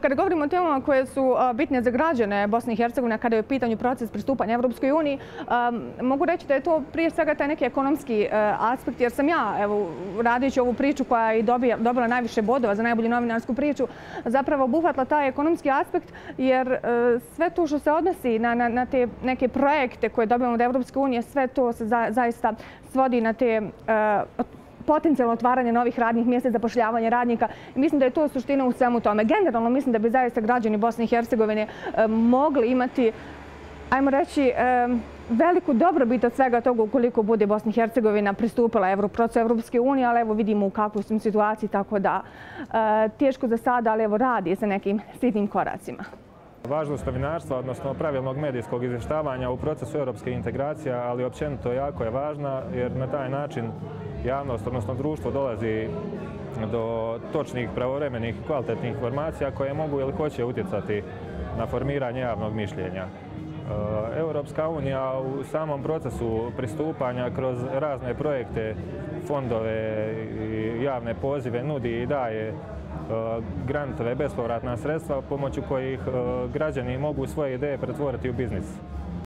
Kada govorimo o temama koje su bitne za građane Bosne i Hercegovine, kada je u pitanju proces pristupanja Evropskoj uniji, mogu reći da je to prije svega taj neki ekonomski e, aspekt, jer sam ja, evo, radići ovu priču koja je dobila najviše bodova za najbolju novinarsku priču, zapravo obuhvatila taj ekonomski aspekt, jer e, sve to što se odnosi na te neke projekte koje dobijamo od Evropske unije, sve to se zaista svodi na te e, potencijalno otvaranje novih radnih mjesta zapošljavanje radnika. Mislim da je to suština u svemu tome. Generalno mislim da bi zaista građani Bosne i Hercegovine e, mogli imati, ajmo reći, e, veliku dobrobit od svega toga ukoliko bude Bosna i Hercegovina pristupila procesu Evropske unije, ali evo vidimo u kakvoj smo situaciji, tako da e, teško za sada, ali evo radi sa nekim sitnim koracima. Važnost novinarstva, odnosno pravilnog medijskog izvještavanja u procesu europske integracije, ali općenito jako je važna jer na taj način javnost, odnosno društvo, dolazi do točnih, pravovremenih i kvalitetnih informacija koje mogu ili hoće utjecati na formiranje javnog mišljenja. E, Europska unija u samom procesu pristupanja kroz razne projekte, fondove i javne pozive nudi i daje e, grantove, bespovratna sredstva pomoću kojih e, građani mogu svoje ideje pretvoriti u biznis.